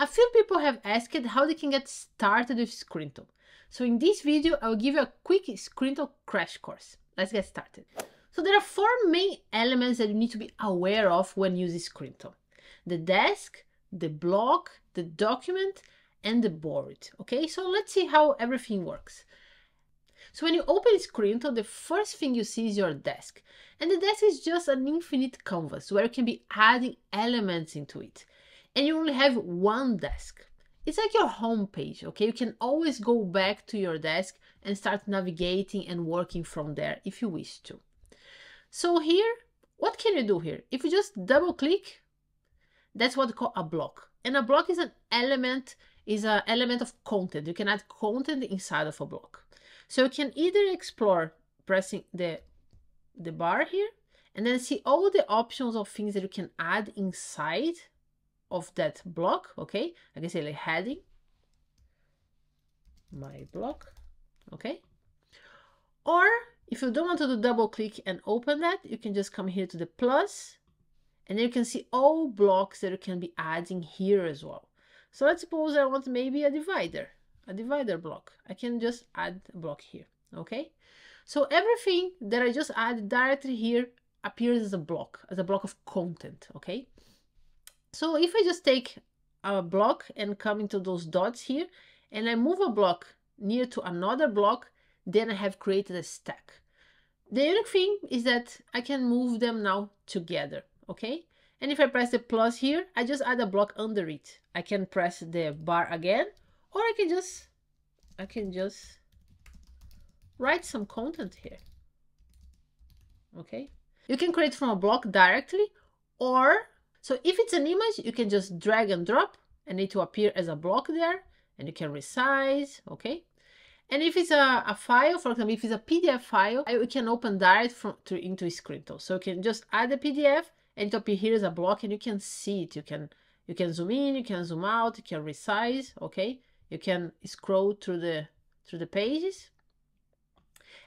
A few people have asked how they can get started with Scrintal. So in this video, I'll give you a quick Scrintal crash course. Let's get started. So there are four main elements that you need to be aware of when using Scrintal. The desk, the block, the document, and the board. Okay, so let's see how everything works. So when you open Scrintal, the first thing you see is your desk. And the desk is just an infinite canvas where you can be adding elements into it. And you only have one desk. It's like your home page, okay? You can always go back to your desk and start navigating and working from there if you wish to. So here, what can you do here? If you just double click, that's what we call a block. And a block is an element, is an element of content. You can add content inside of a block. So you can either explore pressing the, the bar here and then see all the options of things that you can add inside of that block. Okay, I can say like heading, my block. Okay. Or if you don't want to do double click and open that, you can just come here to the plus and you can see all blocks that you can be adding here as well. So let's suppose I want maybe a divider a divider block. I can just add a block here, okay? So everything that I just add directly here appears as a block, as a block of content, okay? So if I just take a block and come into those dots here, and I move a block near to another block, then I have created a stack. The unique thing is that I can move them now together, okay? And if I press the plus here, I just add a block under it. I can press the bar again, or I can just, I can just write some content here. Okay. You can create from a block directly or, so if it's an image, you can just drag and drop and it will appear as a block there and you can resize, okay? And if it's a, a file, for example, if it's a PDF file, you can open direct from to, into Scrintal. So you can just add the PDF and it will appear here as a block and you can see it. You can you can zoom in, you can zoom out, you can resize, okay? you can scroll through the through the pages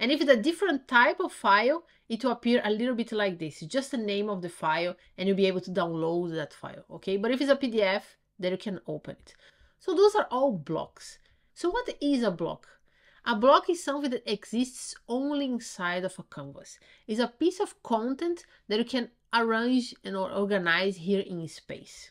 and if it's a different type of file it will appear a little bit like this. It's just the name of the file and you'll be able to download that file okay? But if it's a pdf then you can open it. So those are all blocks. So what is a block? A block is something that exists only inside of a canvas. It's a piece of content that you can arrange and organize here in space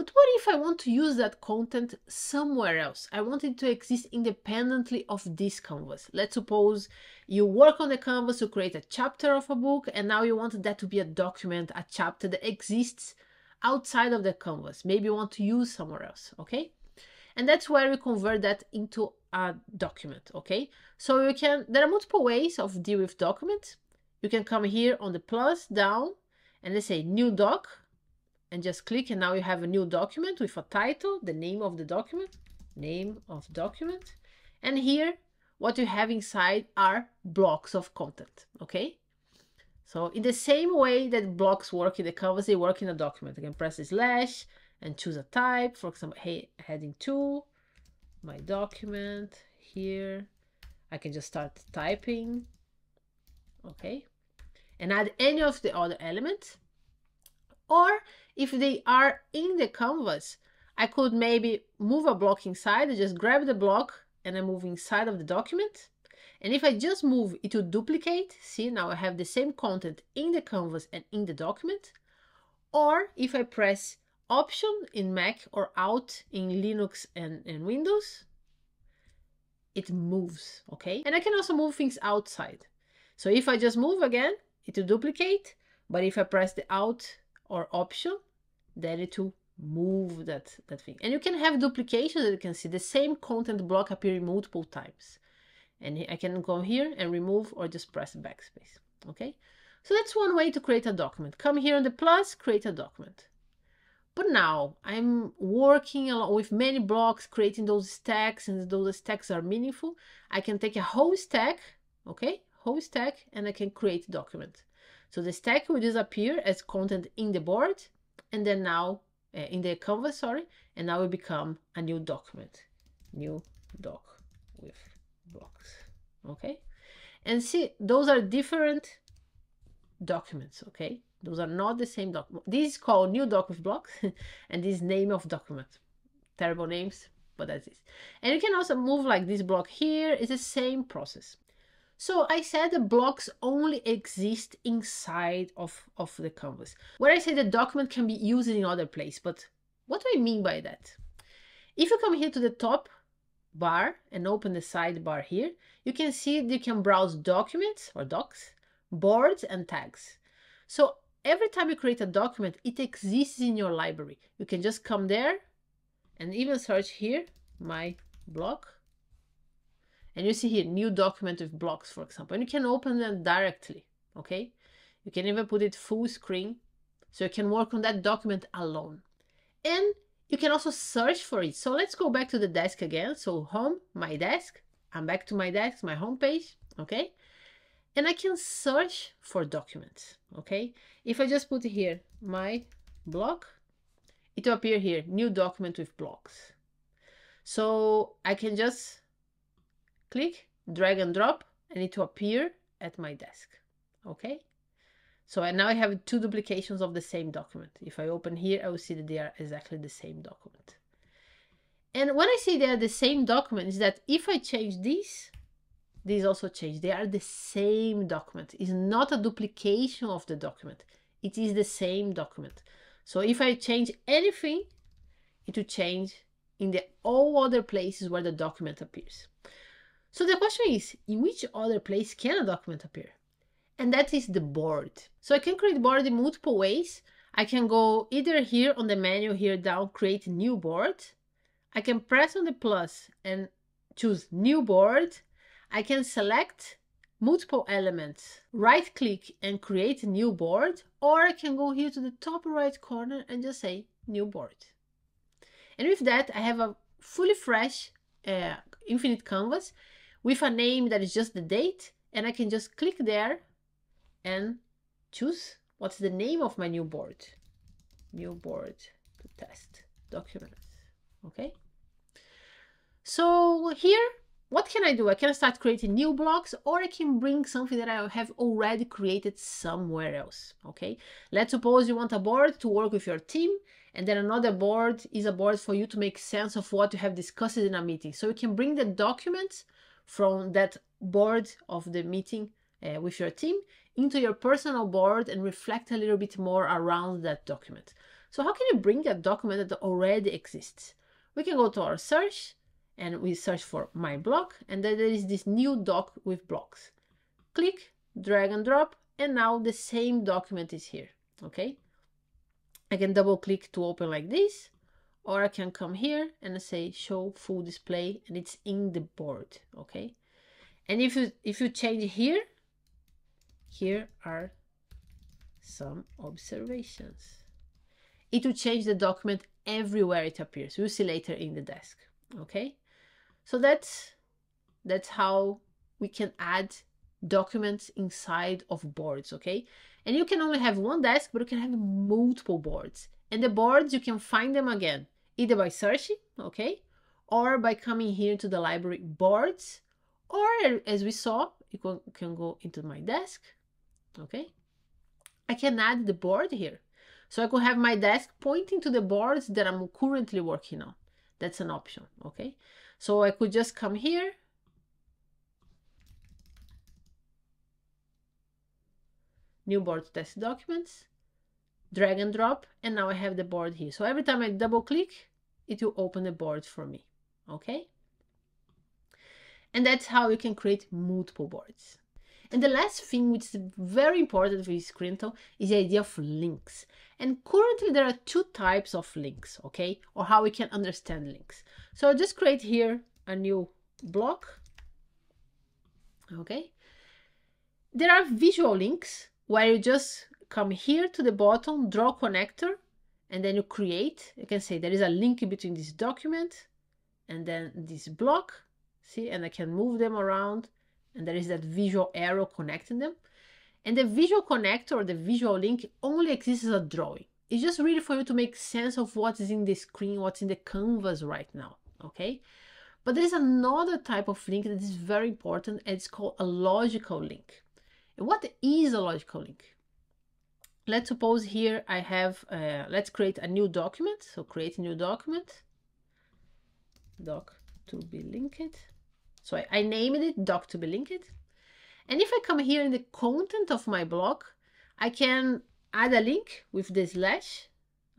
but what if I want to use that content somewhere else? I want it to exist independently of this canvas. Let's suppose you work on the canvas to create a chapter of a book and now you want that to be a document, a chapter that exists outside of the canvas. Maybe you want to use somewhere else, okay? And that's where we convert that into a document, okay? So you can, there are multiple ways of deal with documents. You can come here on the plus down and let's say new doc and just click and now you have a new document with a title, the name of the document, name of document. And here, what you have inside are blocks of content, okay? So in the same way that blocks work in the canvas, they work in a document. I can press slash and choose a type, for example, hey, heading two, my document here. I can just start typing, okay? And add any of the other elements. Or if they are in the canvas, I could maybe move a block inside, I just grab the block and I move inside of the document. And if I just move, it will duplicate. See, now I have the same content in the canvas and in the document. Or if I press Option in Mac or Alt in Linux and, and Windows, it moves, okay? And I can also move things outside. So if I just move again, it will duplicate. But if I press the Alt or Option, then it will move that, that thing. And you can have duplication that you can see the same content block appearing multiple times. And I can go here and remove or just press backspace. Okay, so that's one way to create a document. Come here on the plus, create a document. But now I'm working along with many blocks, creating those stacks, and those stacks are meaningful. I can take a whole stack, okay, whole stack, and I can create a document. So the stack will disappear as content in the board, and then now uh, in the canvas, sorry, and now it become a new document, new doc with blocks, okay? And see, those are different documents, okay? Those are not the same document. This is called new doc with blocks, and this name of document, terrible names, but that's it. And you can also move like this block here. It's the same process. So I said the blocks only exist inside of, of the canvas. Where I say the document can be used in other place, but what do I mean by that? If you come here to the top bar and open the sidebar here, you can see you can browse documents or docs, boards and tags. So every time you create a document, it exists in your library. You can just come there and even search here, my block, and you see here, new document with blocks, for example, and you can open them directly, okay? You can even put it full screen, so you can work on that document alone. And you can also search for it. So let's go back to the desk again. So home, my desk, I'm back to my desk, my home page, okay? And I can search for documents, okay? If I just put here, my block, it will appear here, new document with blocks. So I can just click, drag and drop, and it will appear at my desk. Okay? So now I have two duplications of the same document. If I open here, I will see that they are exactly the same document. And when I say they are the same document, is that if I change this, these also change. They are the same document. It's not a duplication of the document. It is the same document. So if I change anything, it will change in the all other places where the document appears. So the question is, in which other place can a document appear? And that is the board. So I can create board in multiple ways. I can go either here on the menu here down, create new board. I can press on the plus and choose new board. I can select multiple elements, right click and create a new board, or I can go here to the top right corner and just say new board. And with that, I have a fully fresh uh, infinite canvas with a name that is just the date and I can just click there and choose what's the name of my new board. New board to test documents. Okay. So here, what can I do? I can start creating new blocks or I can bring something that I have already created somewhere else. Okay. Let's suppose you want a board to work with your team and then another board is a board for you to make sense of what you have discussed in a meeting. So you can bring the documents from that board of the meeting uh, with your team into your personal board and reflect a little bit more around that document. So how can you bring a document that already exists? We can go to our search and we search for my block and then there is this new doc with blocks. Click, drag and drop and now the same document is here, okay? I can double click to open like this or I can come here and I say show full display and it's in the board okay? And if you if you change here here are some observations. It will change the document everywhere it appears. We'll see later in the desk okay? So that's that's how we can add documents inside of boards okay? And you can only have one desk but you can have multiple boards. And the boards, you can find them again, either by searching, okay, or by coming here to the library boards, or as we saw, you can go into my desk, okay. I can add the board here. So I could have my desk pointing to the boards that I'm currently working on. That's an option, okay. So I could just come here, new board test documents, drag and drop, and now I have the board here. So every time I double click, it will open the board for me, okay? And that's how you can create multiple boards. And the last thing, which is very important for Scrintal, is the idea of links. And currently there are two types of links, okay? Or how we can understand links. So I'll just create here a new block, okay? There are visual links where you just come here to the bottom, draw connector, and then you create. You can say there is a link between this document and then this block. See, and I can move them around and there is that visual arrow connecting them. And the visual connector or the visual link only exists as a drawing. It's just really for you to make sense of what is in the screen, what's in the canvas right now, okay? But there is another type of link that is very important and it's called a logical link. And what is a logical link? Let's suppose here I have, uh, let's create a new document. So create a new document. doc to be linked. So I, I named it doc to be linked. And if I come here in the content of my blog, I can add a link with the slash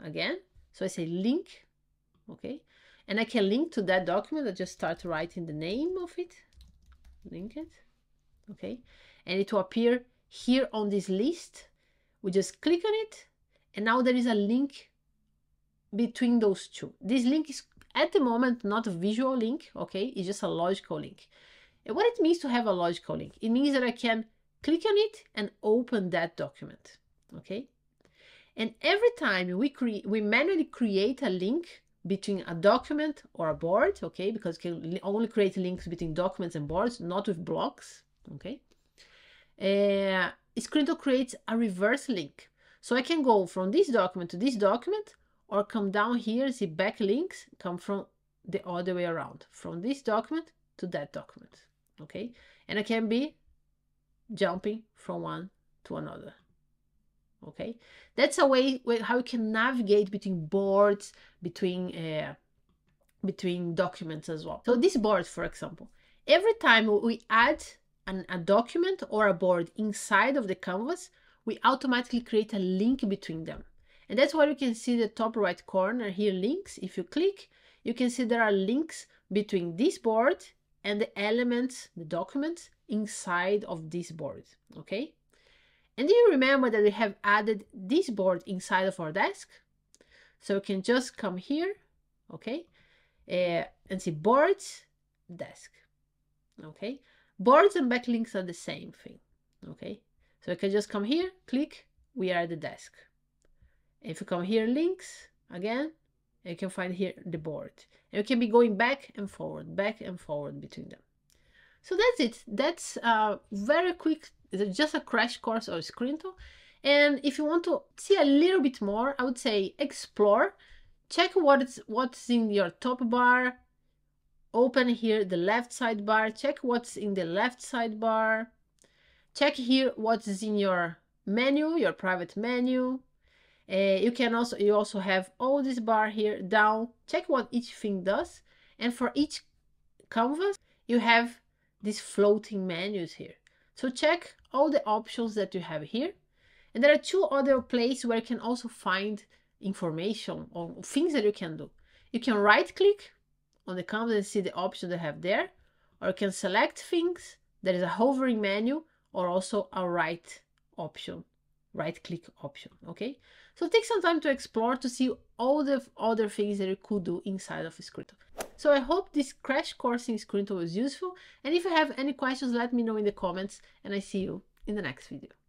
again. So I say link, okay? And I can link to that document. I just start writing the name of it, link it, okay? And it will appear here on this list. We just click on it, and now there is a link between those two. This link is at the moment not a visual link, okay? It's just a logical link. And what it means to have a logical link? It means that I can click on it and open that document, okay? And every time we create, we manually create a link between a document or a board, okay? Because can only create links between documents and boards, not with blocks, okay? Uh, Scrintal creates a reverse link. So I can go from this document to this document or come down here, see backlinks, come from the other way around, from this document to that document, okay? And I can be jumping from one to another, okay? That's a way how you can navigate between boards, between uh, between documents as well. So this board, for example, every time we add an, a document or a board inside of the canvas, we automatically create a link between them. And that's why you can see the top right corner here, links. If you click, you can see there are links between this board and the elements, the documents inside of this board, okay? And do you remember that we have added this board inside of our desk? So you can just come here, okay? Uh, and see boards, desk, okay? Boards and backlinks are the same thing, okay? So you can just come here, click, we are at the desk. If you come here, links, again, you can find here the board. And you can be going back and forward, back and forward between them. So that's it. That's a very quick, It's just a crash course or of Scrintal. And if you want to see a little bit more, I would say explore. Check what's what's in your top bar. Open here the left sidebar. Check what's in the left sidebar. Check here what's in your menu, your private menu. Uh, you can also you also have all this bar here down. Check what each thing does, and for each canvas you have these floating menus here. So check all the options that you have here, and there are two other places where you can also find information on things that you can do. You can right click on the canvas and see the options they have there, or you can select things. There is a hovering menu or also a right option, right click option. Okay, so take some time to explore to see all the other things that you could do inside of Scrintal. So I hope this crash course in Scrintal was useful. And if you have any questions, let me know in the comments and I see you in the next video.